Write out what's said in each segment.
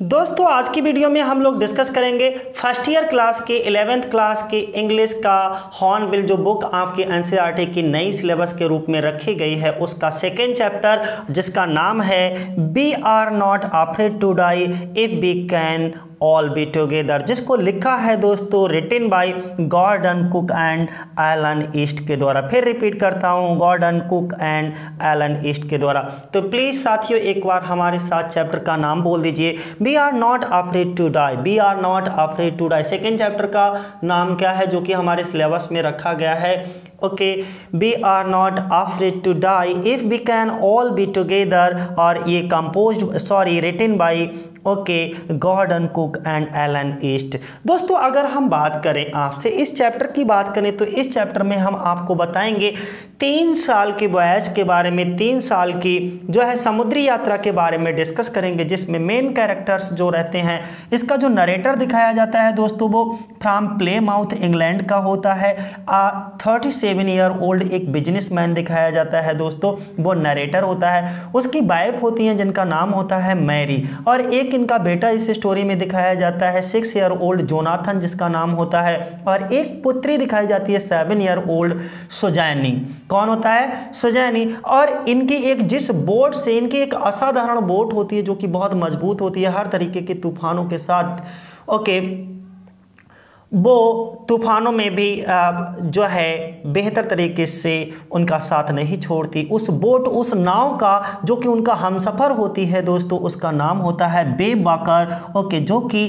दोस्तों, आज की वीडियो में हम लोग डिस्कस करेंगे फ़र्स्ट ईयर क्लास के इलेवेंथ क्लास के इंग्लिश का हॉर्न बिल जो बुक आपके एनसीईआरटी की नई सिलेबस के रूप में रखी गई है, उसका सेकेंड चैप्टर जिसका नाम है we are not afraid to die if we can all be together जिसको लिखा है दोस्तों written by Gordon Cook and Alan East के द्वारा। फिर रिपीट करता हूँ Gordon Cook and Alan East के द्वारा। तो प्लीज़ साथियों, एक बार हमारे साथ चैप्टर का नाम बोल दीजिए। We are not afraid to die we are not afraid to die second chapter का नाम क्या है, जो कि हमारे सिलेबस में रखा गया है? Okay we are not afraid to die if we can all be together और ये compose sorry written by okay, Gordon Cook and Alan East. दोस्तों, अगर हम बात करें आपसे, इस चैप्टर की बात करें तो इस चैप्टर में हम आपको बताएँगे तीन साल के वॉयज के बारे में, तीन साल की जो है समुद्री यात्रा के बारे में डिस्कस करेंगे, जिसमें मेन कैरेक्टर्स जो रहते हैं, इसका जो नरेटर दिखाया जाता है दोस्तों, वो फ्राम प्ले माउथ इंग्लैंड का होता है। थर्टी सेवन ईयर ओल्ड एक बिजनेसमैन दिखाया जाता है दोस्तों, वो नरेटर होता है। उसकी वाइफ होती हैं, जिनका नाम होता है मैरी। और एक एक इनका बेटा इस स्टोरी में दिखाया जाता है सिक्स ईयर ओल्ड जोनाथन, जिसका नाम होता है, और एक पुत्री दिखाई जाती है सेवन ईयर ओल्ड सुजैनी। कौन होता है? सुजैनी। और इनकी एक जिस बोट से, इनकी एक असाधारण बोट होती है, जो कि बहुत मज़बूत होती है, हर तरीके के तूफानों के साथ। ओके वो तूफानों में भी जो है, बेहतर तरीके से उनका साथ नहीं छोड़ती। उस बोट, उस नाव का, जो कि उनका हमसफ़र होती है दोस्तों, उसका नाम होता है बेबाकर, ओके, जो कि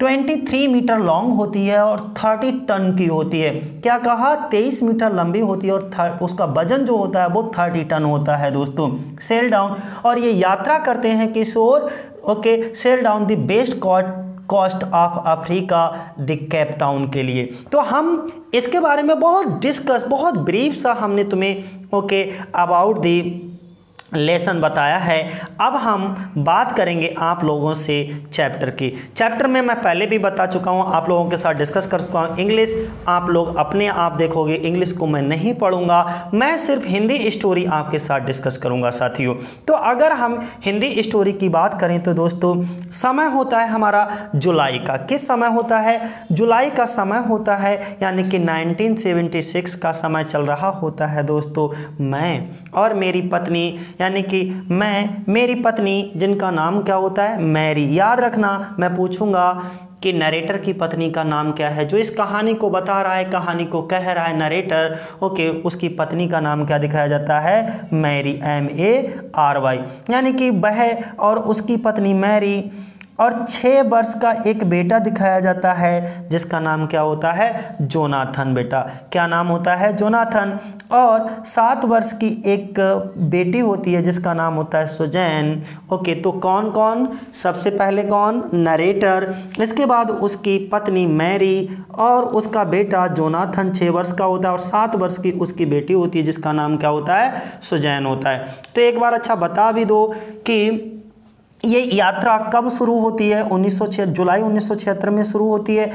23 मीटर लॉन्ग होती है और 30 टन की होती है। क्या कहा? 23 मीटर लंबी होती है और उसका वज़न जो होता है वो 30 टन होता है दोस्तों। सेल डाउन और ये यात्रा करते हैं किशोर, okay sail down the west cot coast of Africa the cape town के लिए। तो हम इसके बारे में बहुत डिस्कस बहुत ब्रीफ सा हमने तुम्हें ओके अबाउट दी लेसन बताया है। अब हम बात करेंगे आप लोगों से चैप्टर की। चैप्टर में मैं पहले भी बता चुका हूँ, आप लोगों के साथ डिस्कस कर चुका हूँ इंग्लिश। आप लोग अपने आप देखोगे, इंग्लिश को मैं नहीं पढ़ूँगा। मैं सिर्फ़ हिंदी स्टोरी आपके साथ डिस्कस करूँगा साथियों। तो अगर हम हिंदी स्टोरी की बात करें तो दोस्तों, समय होता है हमारा जुलाई का। किस समय होता है? जुलाई का समय होता है, यानी कि नाइनटीन का समय चल रहा होता है दोस्तों, मैं और मेरी पत्नी यानी कि मैं, मेरी पत्नी, जिनका नाम क्या होता है? मैरी। याद रखना, मैं पूछूँगा कि नरेटर की पत्नी का नाम क्या है? जो इस कहानी को बता रहा है, कहानी को कह रहा है नरेटर ओके, उसकी पत्नी का नाम क्या दिखाया जाता है? Mary M A R Y यानी कि वह और उसकी पत्नी मैरी। और छः वर्ष का एक बेटा दिखाया जाता है, जिसका नाम क्या होता है? जोनाथन बेटा। क्या नाम होता है? जोनाथन। और सात वर्ष की एक बेटी होती है, जिसका नाम होता है सुजैन। ओके तो कौन कौन? सबसे पहले कौन? नरेटर। इसके बाद उसकी पत्नी मैरी और उसका बेटा जोनाथन छः वर्ष का होता है और सात वर्ष की उसकी बेटी होती है, जिसका नाम क्या होता है? सुजैन होता है। तो एक बार अच्छा बता भी दो कि ये यात्रा कब शुरू होती है? उन्नीस सौ छह जुलाई उन्नीस सौ छिहत्तर में शुरू होती है।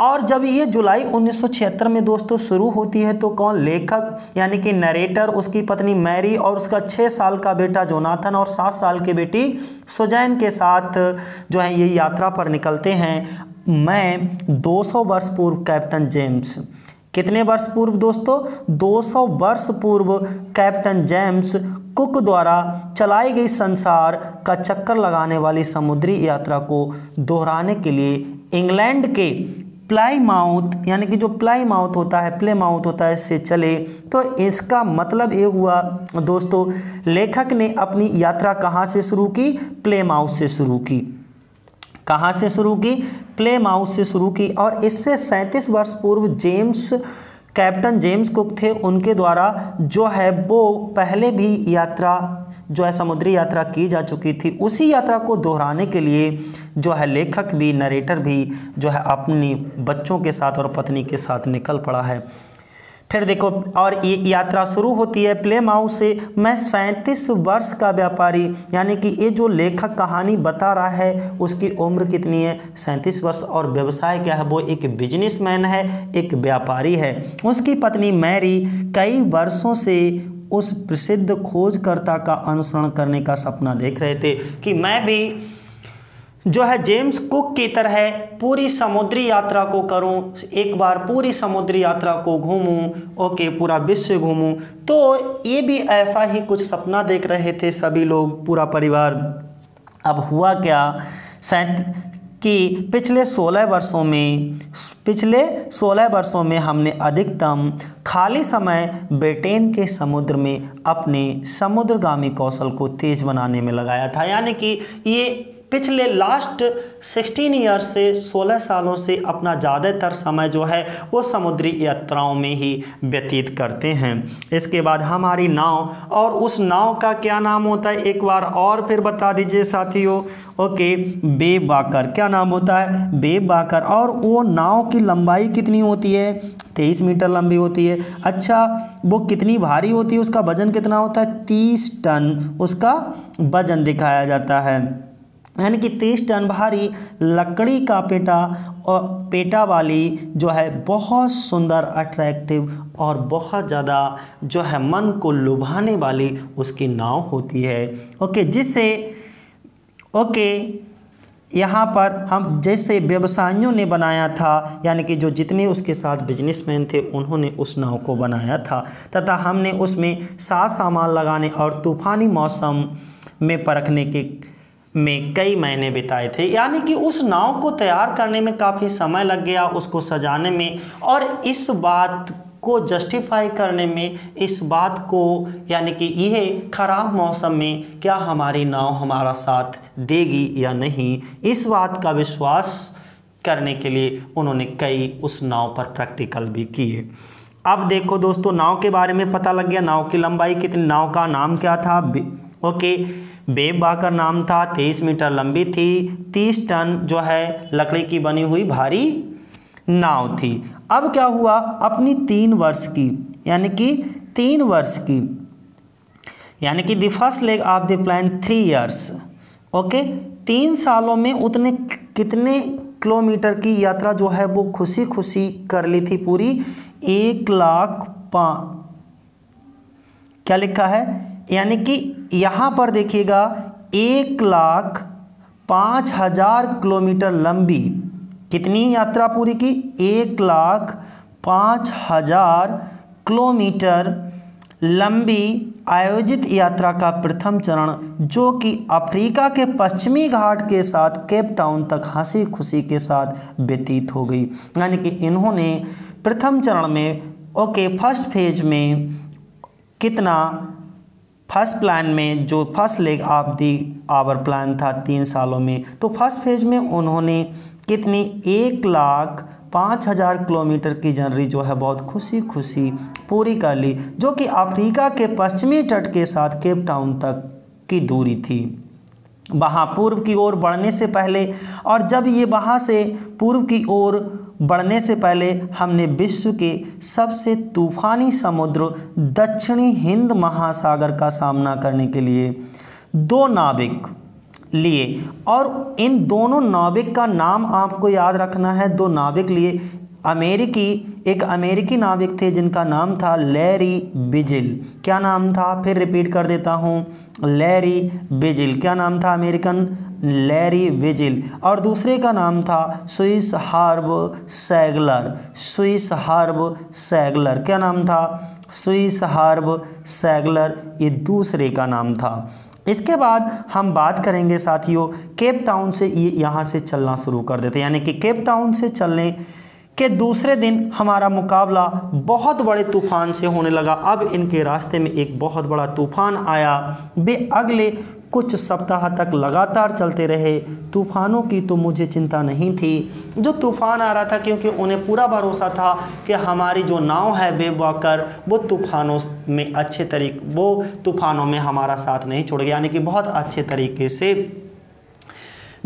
और जब ये जुलाई 1976 में दोस्तों शुरू होती है तो कौन? लेखक, यानी कि नरेटर, उसकी पत्नी मैरी और उसका छः साल का बेटा जोनाथन और सात साल की बेटी सुजैन के साथ जो है ये यात्रा पर निकलते हैं। मैं 200 वर्ष पूर्व कैप्टन जेम्स। कितने वर्ष पूर्व दोस्तों? 200 वर्ष पूर्व कैप्टन जेम्स कुक द्वारा चलाई गई संसार का चक्कर लगाने वाली समुद्री यात्रा को दोहराने के लिए इंग्लैंड के प्लाई माउथ यानी कि जो प्लाई माउथ होता है प्ले माउथ होता है, इससे चले। तो इसका मतलब ये हुआ, दोस्तों, लेखक ने अपनी यात्रा कहाँ से शुरू की? प्ले माउथ से शुरू की। कहाँ से शुरू की? प्ले माउथ से शुरू की। और इससे सैंतीस वर्ष पूर्व जेम्स कैप्टन जेम्स कुक थे, उनके द्वारा जो है वो पहले भी यात्रा, जो है समुद्री यात्रा की जा चुकी थी, उसी यात्रा को दोहराने के लिए जो है लेखक भी, नरेटर भी जो है अपनी बच्चों के साथ और पत्नी के साथ निकल पड़ा है। फिर देखो, और ये यात्रा शुरू होती है प्ले माउस से। मैं सैंतीस वर्ष का व्यापारी, यानी कि ये जो लेखक कहानी बता रहा है, उसकी उम्र कितनी है? सैंतीस वर्ष। और व्यवसाय क्या है? वो एक बिजनेसमैन है, एक व्यापारी है। उसकी पत्नी मैरी कई वर्षों से उस प्रसिद्ध खोजकर्ता का अनुसरण करने का सपना देख रहे थे कि मैं भी जो है जेम्स कुक की तरह पूरी समुद्री यात्रा को करूँ, एक बार पूरी समुद्री यात्रा को घूमूं, ओके, पूरा विश्व घूमूं। तो ये भी ऐसा ही कुछ सपना देख रहे थे सभी लोग, पूरा परिवार। अब हुआ क्या? सैंत कि पिछले 16 वर्षों में, पिछले 16 वर्षों में हमने अधिकतम खाली समय ब्रिटेन के समुद्र में अपने समुद्रगामी कौशल को तेज बनाने में लगाया था। यानी कि ये पिछले लास्ट 16 ईयर्स से 16 सालों से अपना ज़्यादातर समय जो है, वो समुद्री यात्राओं में ही व्यतीत करते हैं। इसके बाद हमारी नाव, और उस नाव का क्या नाम होता है? एक बार और फिर बता दीजिए साथियों। ओके बेब बाकर क्या नाम होता है? बेब बाकर और वो नाव की लंबाई कितनी होती है? तेईस मीटर लंबी होती है। अच्छा वो कितनी भारी होती है? उसका वज़न कितना होता है? तीस टन उसका वज़न दिखाया जाता है। यानी कि तीस टन भारी लकड़ी का पेटा और पेटा वाली जो है बहुत सुंदर अट्रैक्टिव और बहुत ज़्यादा जो है मन को लुभाने वाली उसकी नाव होती है। ओके जिससे ओके, यहाँ पर हम जैसे व्यवसायियों ने बनाया था, यानी कि जो जितने उसके साथ बिजनेसमैन थे, उन्होंने उस नाव को बनाया था। तथा हमने उसमें साथ सामान लगाने और तूफ़ानी मौसम में परखने के में कई महीने बिताए थे। यानी कि उस नाव को तैयार करने में काफ़ी समय लग गया उसको सजाने में और इस बात को जस्टिफाई करने में, इस बात को यानी कि यह ख़राब मौसम में क्या हमारी नाव हमारा साथ देगी या नहीं, इस बात का विश्वास करने के लिए उन्होंने कई उस नाव पर प्रैक्टिकल भी किए। अब देखो दोस्तों, नाव के बारे में पता लग गया। नाव की लंबाई कितनी, नाव का नाम क्या था? ओके बेब का नाम था, तेईस मीटर लंबी थी, तीस टन जो है लकड़ी की बनी हुई भारी नाव थी। अब क्या हुआ? अपनी तीन वर्ष की, यानी कि तीन वर्ष की, यानी कि the first leg of the plan three years okay तीन सालों में उतने कितने किलोमीटर की यात्रा जो है वो खुशी खुशी कर ली थी पूरी? एक लाख पा क्या लिखा है? यानी कि यहाँ पर देखिएगा, एक लाख पाँच हज़ार किलोमीटर लंबी कितनी यात्रा पूरी की? एक लाख पाँच हज़ार किलोमीटर लंबी आयोजित यात्रा का प्रथम चरण, जो कि अफ्रीका के पश्चिमी घाट के साथ केप टाउन तक हँसी खुशी के साथ व्यतीत हो गई। यानी कि इन्होंने प्रथम चरण में, ओके, फ़र्स्ट फ़ेज़ में कितना फ़र्स्ट प्लान में जो first leg of the our plan था तीन सालों में तो फ़र्स्ट फ़ेज़ में उन्होंने कितनी एक लाख पाँच हज़ार किलोमीटर की जनरी जो है बहुत खुशी खुशी पूरी कर ली, जो कि अफ्रीका के पश्चिमी तट के साथ केप टाउन तक की दूरी थी। वहाँ पूर्व की ओर बढ़ने से पहले और जब ये वहाँ से पूर्व की ओर बढ़ने से पहले हमने विश्व के सबसे तूफानी समुद्र दक्षिणी हिंद महासागर का सामना करने के लिए दो नाविक लिए। और इन दोनों नाविक का नाम आपको याद रखना है। दो नाविक लिए। अमेरिकी, एक अमेरिकी नाविक थे जिनका नाम था लैरी बिजिल। क्या नाम था? फिर रिपीट कर देता हूँ। Larry Vigil. क्या नाम था अमेरिकन? लैरी विजिल और दूसरे का नाम था स्विस हार्ब सैगलर। स्विस हार्ब सैगलर। क्या नाम था? Swiss Herb Seigler. ये दूसरे का नाम था। इसके बाद हम बात करेंगे साथियों, केप टाउन से ये यहाँ से चलना शुरू कर देते यानी कि केप टाउन से चलने कि दूसरे दिन हमारा मुकाबला बहुत बड़े तूफ़ान से होने लगा। अब इनके रास्ते में एक बहुत बड़ा तूफ़ान आया। वे अगले कुछ सप्ताह तक लगातार चलते रहे। तूफ़ानों की तो मुझे चिंता नहीं थी। जो तूफ़ान आ रहा था, क्योंकि उन्हें पूरा भरोसा था कि हमारी जो नाव है बेवॉकर वो तूफ़ानों में अच्छे तरीके, वो तूफ़ानों में हमारा साथ नहीं छोड़ गया। यानी कि बहुत अच्छे तरीके से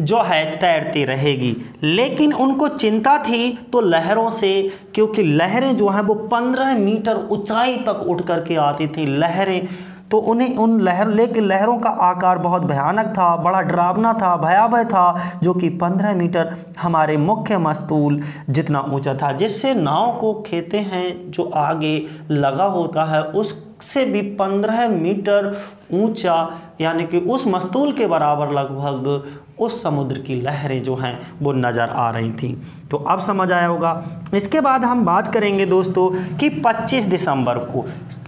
जो है तैरती रहेगी। लेकिन उनको चिंता थी तो लहरों से, क्योंकि लहरें जो हैं वो पंद्रह मीटर ऊंचाई तक उठ करके आती थी लहरें। तो उन्हें उन लहर, लेकिन लहरों का आकार बहुत भयानक था, बड़ा डरावना था, भयावह था, जो कि पंद्रह मीटर हमारे मुख्य मस्तूल जितना ऊँचा था, जिससे नाव को खेते हैं जो आगे लगा होता है, उससे भी पंद्रह मीटर ऊँचा, यानी कि उस मस्तूल के बराबर लगभग उस समुद्र की लहरें जो हैं, वो नज़र आ रही थी। तो अब समझ आया होगा। इसके बाद हम बात करेंगे दोस्तों कि 25 दिसंबर को।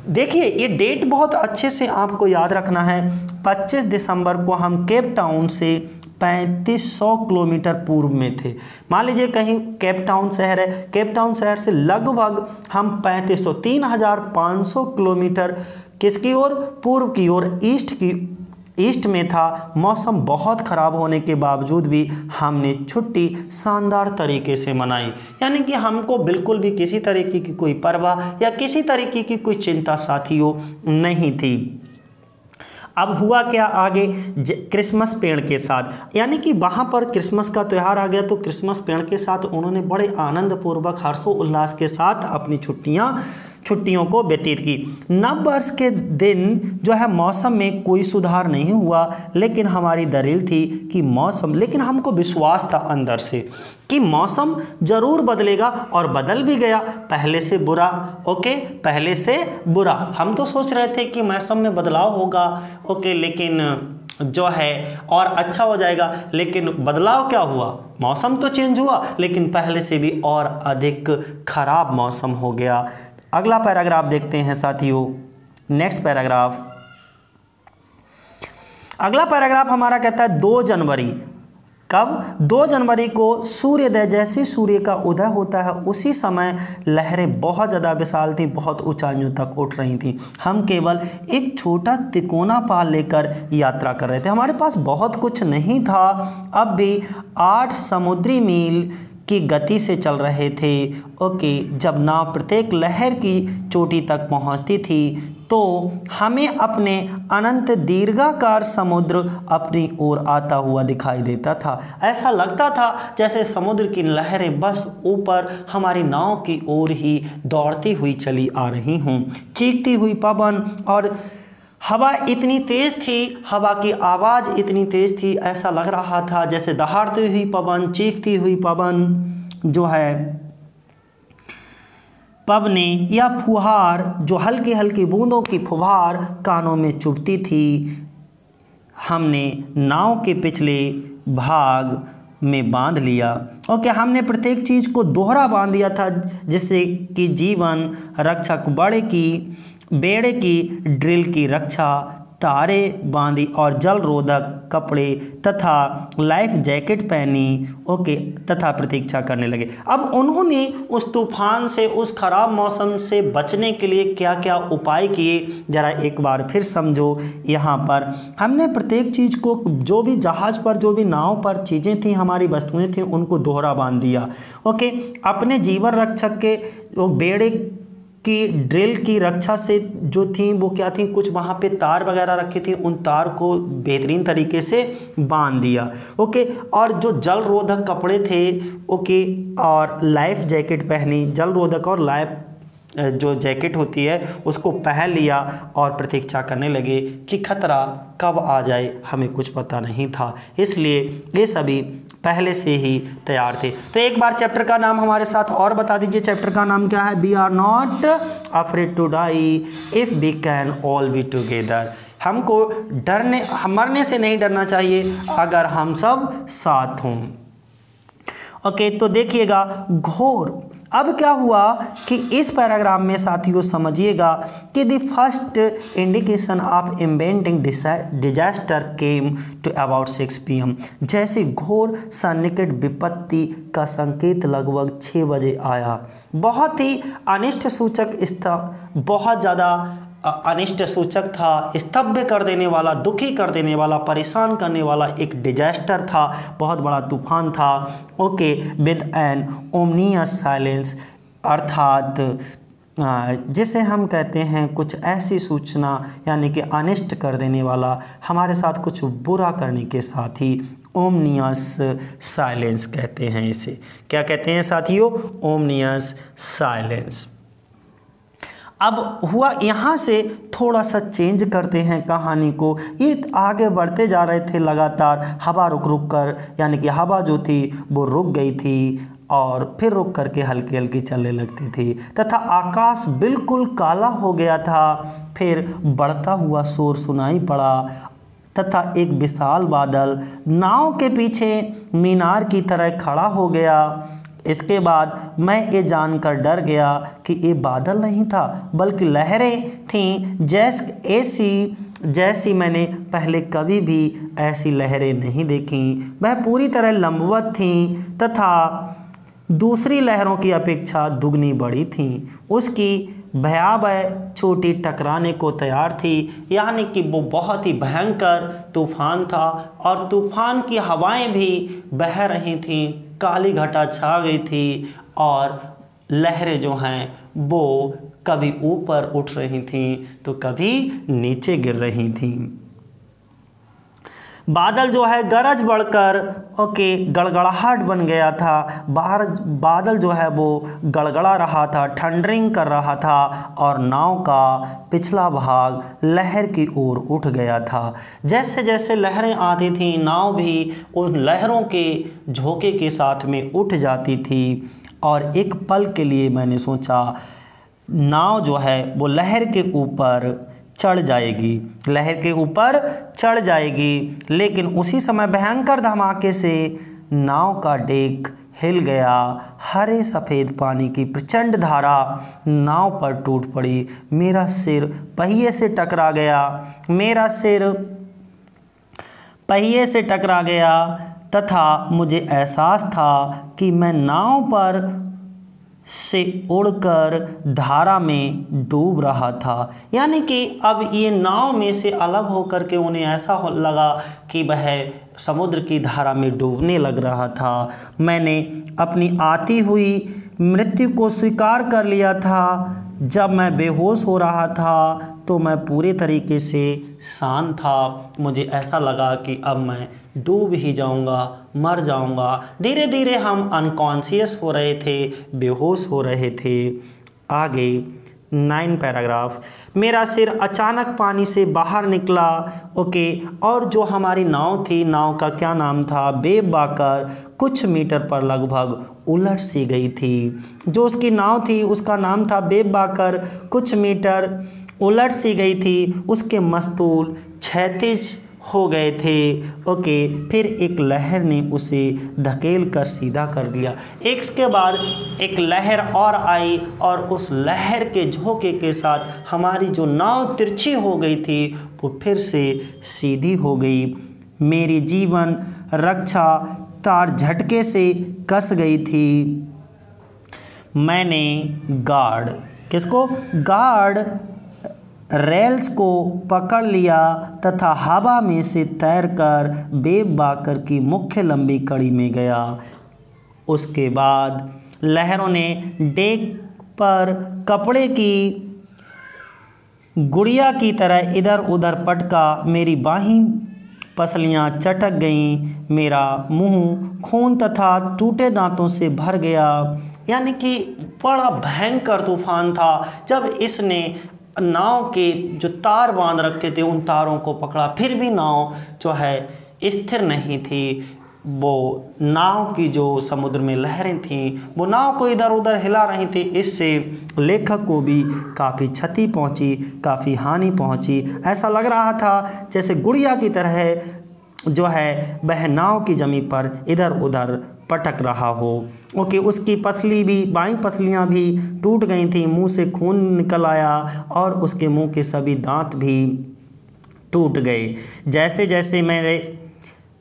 देखिए, ये डेट बहुत अच्छे से आपको याद रखना है। 25 दिसंबर को हम केप टाउन से पैंतीस सौ किलोमीटर पूर्व में थे। मान लीजिए कहीं केप टाउन शहर है। केप टाउन शहर से लगभग हम पैंतीस सौ, तीन हज़ार पाँच सौ किलोमीटर किसकी ओर? पूर्व की ओर, ईस्ट की ईस्ट में था। मौसम बहुत ख़राब होने के बावजूद भी हमने छुट्टी शानदार तरीके से मनाई। यानी कि हमको बिल्कुल भी किसी तरीके की कोई परवाह या किसी तरीके की कोई चिंता साथियों नहीं थी। अब हुआ क्या आगे? क्रिसमस पेड़ के साथ। यानी कि वहाँ पर क्रिसमस का त्यौहार आ गया तो क्रिसमस पेड़ के साथ उन्होंने बड़े आनंद पूर्वक हर्षोल्लास के साथ अपनी छुट्टियाँ छुट्टियों को व्यतीत की। नव वर्ष के दिन जो है, मौसम में कोई सुधार नहीं हुआ, लेकिन हमारी दलील थी कि मौसम, लेकिन हमको विश्वास था अंदर से कि मौसम ज़रूर बदलेगा और बदल भी गया। पहले से बुरा, ओके? पहले से बुरा। हम तो सोच रहे थे कि मौसम में बदलाव होगा, ओके? लेकिन जो है, और अच्छा हो जाएगा। लेकिन बदलाव क्या हुआ? मौसम तो चेंज हुआ, लेकिन पहले से भी और अधिक खराब मौसम हो गया। अगला पैराग्राफ देखते हैं साथियों। Next paragraph. अगला पैराग्राफ हमारा कहता है दो जनवरी। कब? दो जनवरी को सूर्योदय, जैसे सूर्य का उदय होता है, उसी समय लहरें बहुत ज़्यादा विशाल थी, बहुत ऊंचाइयों तक उठ रही थी। हम केवल एक छोटा तिकोना पाल लेकर यात्रा कर रहे थे। हमारे पास बहुत कुछ नहीं था। अब भी आठ समुद्री मील की गति से चल रहे थे। ओके, जब नाव प्रत्येक लहर की चोटी तक पहुँचती थी तो हमें अपने अनंत दीर्घाकार समुद्र अपनी ओर आता हुआ दिखाई देता था। ऐसा लगता था जैसे समुद्र की लहरें बस ऊपर हमारी नाव की ओर ही दौड़ती हुई चली आ रही हूँ। चीखती हुई पवन और हवा इतनी तेज़ थी, हवा की आवाज़ इतनी तेज़ थी, ऐसा लग रहा था जैसे दहाड़ती हुई पवन, चीखती हुई पवन जो है, पवने या फुहार जो हल्की हल्की बूंदों की फुहार कानों में चुभती थी। हमने नाव के पिछले भाग में बाँध लिया। ओके, हमने प्रत्येक चीज़ को दोहरा बाँध दिया था जिससे कि जीवन रक्षक बड़े की बेड़े की, ड्रिल की रक्षा, तारे बांधी और जल रोधक कपड़े तथा लाइफ जैकेट पहनी ओके तथा प्रतीक्षा करने लगे। अब उन्होंने उस तूफ़ान से, उस ख़राब मौसम से बचने के लिए क्या क्या उपाय किए? ज़रा एक बार फिर समझो। यहाँ पर हमने प्रत्येक चीज़ को, जो भी जहाज़ पर, जो भी नाव पर चीज़ें थी, हमारी वस्तुएँ थी, उनको दोहरा बाँध दिया। ओके, अपने जीवन रक्षक के बेड़े कि ड्रिल की रक्षा से जो थी, वो क्या थी? कुछ वहाँ पे तार वगैरह रखी थी, उन तार को बेहतरीन तरीके से बाँध दिया। ओके, और जो जल रोधक कपड़े थे, ओके, और लाइफ जैकेट पहनी, जल रोधक और लाइफ जो जैकेट होती है, उसको पहन लिया और प्रतीक्षा करने लगे कि खतरा कब आ जाए, हमें कुछ पता नहीं था। इसलिए ये सभी पहले से ही तैयार थे। तो एक बार चैप्टर का नाम हमारे साथ और बता दीजिए चैप्टर का नाम क्या है? We are not afraid to die if we can all be together हमको डरने मरने से नहीं डरना चाहिए अगर हम सब साथ हों। ओके okay, तो देखिएगा घोर अब क्या हुआ कि इस पैराग्राफ में साथियों समझिएगा कि the first indication of impending disaster came to about six P जैसे घोर सन्निकट विपत्ति का संकेत लगभग छः बजे आया। बहुत ही अनिष्ट सूचक बहुत ज़्यादा अनिष्ट सूचक था, स्तब्ध कर देने वाला, दुखी कर देने वाला, परेशान करने वाला एक डिजास्टर था, बहुत बड़ा तूफ़ान था। Okay with an ominous silence अर्थात जिसे हम कहते हैं कुछ ऐसी सूचना, यानी कि अनिष्ट कर देने वाला, हमारे साथ कुछ बुरा करने के साथ ही ओमनियस साइलेंस कहते हैं इसे। क्या कहते हैं साथियों? ओमनियस साइलेंस अब हुआ यहाँ से थोड़ा सा चेंज करते हैं कहानी को। ये आगे बढ़ते जा रहे थे लगातार। हवा रुक रुक कर, यानी कि हवा जो थी, वो रुक गई थी और फिर रुक करके हल्की हल्की चलने लगती थी। तथा आकाश बिल्कुल काला हो गया था। फिर बढ़ता हुआ शोर सुनाई पड़ा तथा एक विशाल बादल नाव के पीछे मीनार की तरह खड़ा हो गया। इसके बाद मैं ये जानकर डर गया कि ये बादल नहीं था, बल्कि लहरें थीं। जैस, ऐसी, जैसी मैंने पहले कभी भी ऐसी लहरें नहीं देखी। वह पूरी तरह लंबवत थीं तथा दूसरी लहरों की अपेक्षा दुगनी बड़ी थीं। उसकी भयावह चोटी टकराने को तैयार थी, यानी कि वो बहुत ही भयंकर तूफ़ान था और तूफ़ान की हवाएँ भी बह रही थीं। काली घटा छा गई थी और लहरें जो हैं वो कभी ऊपर उठ रही थीं तो कभी नीचे गिर रही थीं। बादल जो है गरज बढ़कर, ओके, गड़गड़ाहट बन गया था। बाहर बादल जो है वो गड़गड़ा रहा था, ठंडरिंग कर रहा था और नाव का पिछला भाग लहर की ओर उठ गया था। जैसे जैसे लहरें आती थीं, नाव भी उन लहरों के झोंके के साथ में उठ जाती थी। और एक पल के लिए मैंने सोचा, नाव जो है वो लहर के ऊपर चढ़ जाएगी। लहर के ऊपर चढ़ जाएगी। लेकिन उसी समय भयंकर धमाके से नाव का डेक हिल गया। हरे सफ़ेद पानी की प्रचंड धारा नाव पर टूट पड़ी। मेरा सिर पहिए से टकरा गया। मेरा सिर पहिए से टकरा गया। तथा मुझे एहसास था कि मैं नाव पर से उड़कर धारा में डूब रहा था। यानी कि अब ये नाव में से अलग होकर के उन्हें ऐसा हो लगा कि वह समुद्र की धारा में डूबने लग रहा था। मैंने अपनी आती हुई मृत्यु को स्वीकार कर लिया था। जब मैं बेहोश हो रहा था तो मैं पूरे तरीके से शांत था। मुझे ऐसा लगा कि अब मैं डूब ही जाऊँगा, मर जाऊँगा। धीरे धीरे हम अनकॉन्शियस हो रहे थे, बेहोश हो रहे थे। आगे नाइन पैराग्राफ मेरा सिर अचानक पानी से बाहर निकला। ओके, और जो हमारी नाव थी, नाव का क्या नाम था? बेब बाकर कुछ मीटर पर लगभग उलट सी गई थी। जो उसकी नाव थी, उसका नाम था बेब बाकर कुछ मीटर उलट सी गई थी, उसके मस्तूल छैतीस हो गए थे। ओके, फिर एक लहर ने उसे धकेल कर सीधा कर दिया। एक के बाद एक लहर और आई और उस लहर के झोंके के साथ हमारी जो नाव तिरछी हो गई थी, वो फिर से सीधी हो गई। मेरी जीवन रक्षा तार झटके से कस गई थी। मैंने गार्ड, किसको? गार्ड रेल्स को पकड़ लिया तथा हवा में से तैरकर बेब बाकर की मुख्य लंबी कड़ी में गया। उसके बाद लहरों ने डेक पर कपड़े की गुड़िया की तरह इधर उधर पटका, मेरी बाही पसलियाँ चटक गईं, मेरा मुँह खून तथा टूटे दांतों से भर गया। यानी कि बड़ा भयंकर तूफ़ान था। जब इसने नाव के जो तार बाँध रखे थे, उन तारों को पकड़ा। फिर भी नाव जो है, स्थिर नहीं थी। वो नाव की जो समुद्र में लहरें थीं, वो नाव को इधर उधर हिला रही थी। इससे लेखक को भी काफ़ी क्षति पहुँची, काफ़ी हानि पहुँची। ऐसा लग रहा था जैसे गुड़िया की तरह जो है, वह नाव की जमी पर इधर उधर पटक रहा हो। ओके, उसकी पसली भी, बाई पसलियाँ भी टूट गई थी, मुँह से खून निकल आया और उसके मुँह के सभी दांत भी टूट गए। जैसे जैसे मेरे,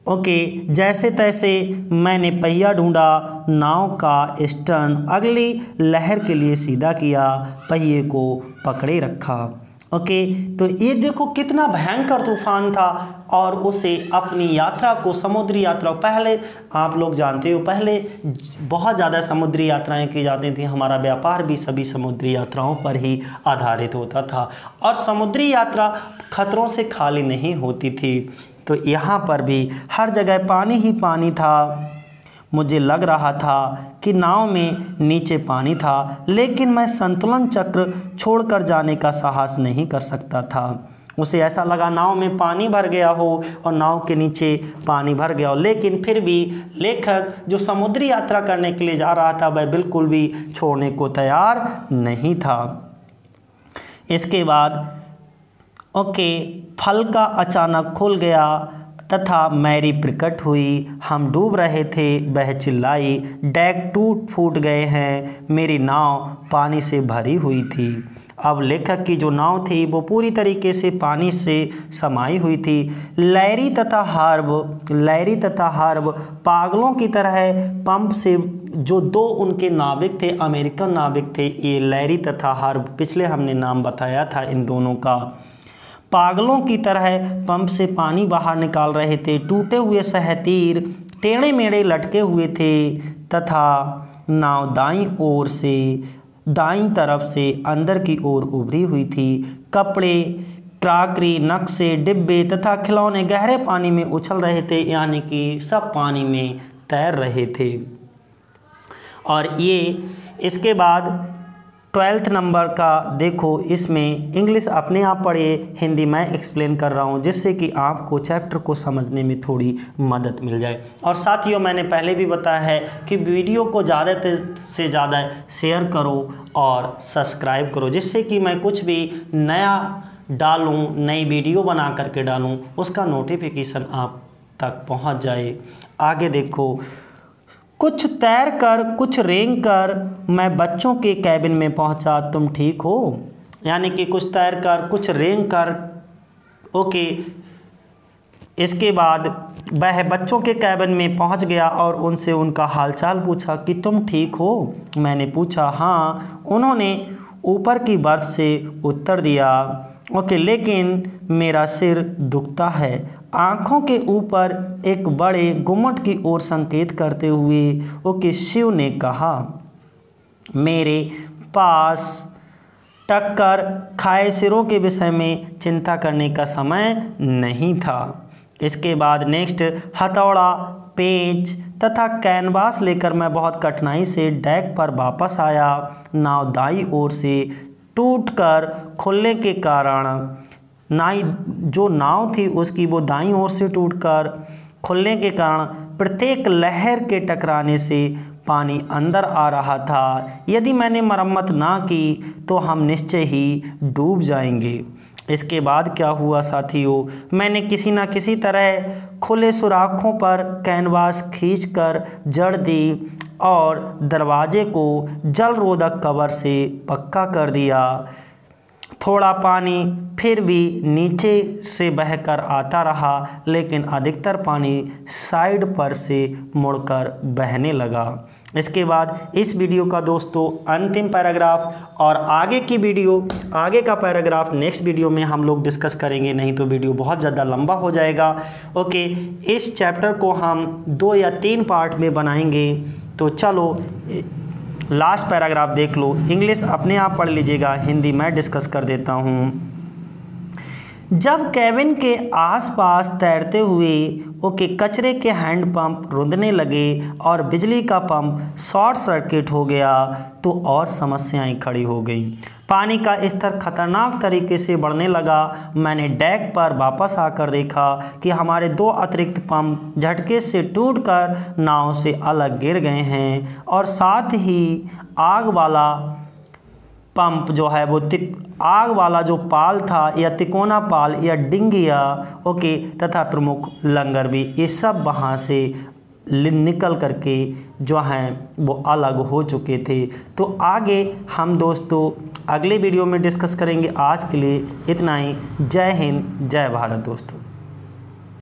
ओके, जैसे तैसे मैंने पहिया ढूंढा, नाव का स्टर्न अगली लहर के लिए सीधा किया, पहिए को पकड़े रखा। ओके? तो ये देखो कितना भयंकर तूफ़ान था और उसे अपनी यात्रा को, समुद्री यात्रा पहले आप लोग जानते हो, पहले बहुत ज़्यादा समुद्री यात्राएँ की जाती थी। हमारा व्यापार भी सभी समुद्री यात्राओं पर ही आधारित होता था और समुद्री यात्रा खतरों से खाली नहीं होती थी। तो यहाँ पर भी हर जगह पानी ही पानी था। मुझे लग रहा था कि नाव में नीचे पानी था, लेकिन मैं संतुलन चक्र छोड़कर जाने का साहस नहीं कर सकता था। उसे ऐसा लगा, नाव में पानी भर गया हो और नाव के नीचे पानी भर गया हो। लेकिन फिर भी लेखक जो समुद्री यात्रा करने के लिए जा रहा था, वह बिल्कुल भी छोड़ने को तैयार नहीं था। इसके बाद, ओके, फल का अचानक खुल गया। तथा मैरी प्रकट हुई। हम डूब रहे थे वह चिल्लाई। डैग टूट फूट गए हैं। मेरी नाव पानी से भरी हुई थी। अब लेखक की जो नाव थी, वो पूरी तरीके से पानी से समाई हुई थी। लैरी तथा हार्ब लैरी तथा हार्ब पागलों की तरह पंप से जो दो उनके नाविक थे, अमेरिकन नाविक थे, ये लैरी तथा हार्ब, पिछले हमने नाम बताया था इन दोनों का। पागलों की तरह पंप से पानी बाहर निकाल रहे थे। टूटे हुए सहतीर टेढ़े मेढ़े लटके हुए थे तथा नाव दाई ओर से, दाई तरफ़ से अंदर की ओर उभरी हुई थी। कपड़े, क्राकरी, नक्शे, डिब्बे तथा खिलौने गहरे पानी में उछल रहे थे, यानी कि सब पानी में तैर रहे थे। और ये, इसके बाद ट्वेल्थ नंबर का देखो, इसमें इंग्लिश अपने आप पढ़िए, हिंदी मैं एक्सप्लेन कर रहा हूँ, जिससे कि आपको चैप्टर को समझने में थोड़ी मदद मिल जाए। और साथियों, मैंने पहले भी बताया है कि वीडियो को ज़्यादा से ज़्यादा शेयर करो और सब्सक्राइब करो, जिससे कि मैं कुछ भी नया डालूँ, नई वीडियो बना करके डालूँ, उसका नोटिफिकेशन आप तक पहुँच जाए। आगे देखो कुछ तैर कर, कुछ रेंग कर, मैं बच्चों के कैबिन में पहुँचा, तुम ठीक हो? यानी कि कुछ तैर कर, कुछ रेंग कर, ओके। इसके बाद वह बच्चों के कैबिन में पहुँच गया और उनसे उनका हालचाल पूछा कि तुम ठीक हो? मैंने पूछा हाँ। उन्होंने ऊपर की बर्थ से उत्तर दिया ओके, लेकिन मेरा सिर दुखता है। आँखों के ऊपर एक बड़े गुमट की ओर संकेत करते हुए, ओके, शिव ने कहा, मेरे पास टक्कर खाए सिरों के विषय में चिंता करने का समय नहीं था। इसके बाद नेक्स्ट, हथौड़ा, पेंच तथा कैनवास लेकर मैं बहुत कठिनाई से डैक पर वापस आया। नाव दाई ओर से टूटकर खुलने के कारण नाई, जो नाव थी उसकी वो दाई ओर से टूटकर खुलने के कारण प्रत्येक लहर के टकराने से पानी अंदर आ रहा था। यदि मैंने मरम्मत ना की तो हम निश्चय ही डूब जाएँगे। इसके बाद क्या हुआ साथियों? मैंने किसी ना किसी तरह खुले सुराखों पर कैनवास खींचकर जड़ दी। और दरवाजे को जल रोधक कवर से पक्का कर दिया। थोड़ा पानी फिर भी नीचे से बहकर आता रहा, लेकिन अधिकतर पानी साइड पर से मुड़कर बहने लगा। इसके बाद इस वीडियो का दोस्तों अंतिम पैराग्राफ और आगे की वीडियो, आगे का पैराग्राफ नेक्स्ट वीडियो में हम लोग डिस्कस करेंगे, नहीं तो वीडियो बहुत ज़्यादा लंबा हो जाएगा। ओके, इस चैप्टर को हम दो या तीन पार्ट में बनाएँगे। तो चलो लास्ट पैराग्राफ देख लो। इंग्लिश अपने आप पढ़ लीजिएगा, हिंदी मैं डिस्कस कर देता हूँ। जब कैबिन के आसपास तैरते हुए ओके कचरे के हैंडपंप रुंधने लगे और बिजली का पंप शॉर्ट सर्किट हो गया तो और समस्याएँ खड़ी हो गई। पानी का स्तर खतरनाक तरीके से बढ़ने लगा। मैंने डैक पर वापस आकर देखा कि हमारे दो अतिरिक्त पंप झटके से टूटकर नाव से अलग गिर गए हैं और साथ ही आग वाला पंप जो है वो तिक आग वाला जो पाल था, या तिकोना पाल, या डिंगिया, ओके, तथा प्रमुख लंगर भी, ये सब वहाँ से निकल करके जो हैं वो अलग हो चुके थे। तो आगे हम दोस्तों अगले वीडियो में डिस्कस करेंगे। आज के लिए इतना ही। जय हिंद, जय भारत दोस्तों।